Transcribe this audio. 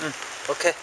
嗯 ok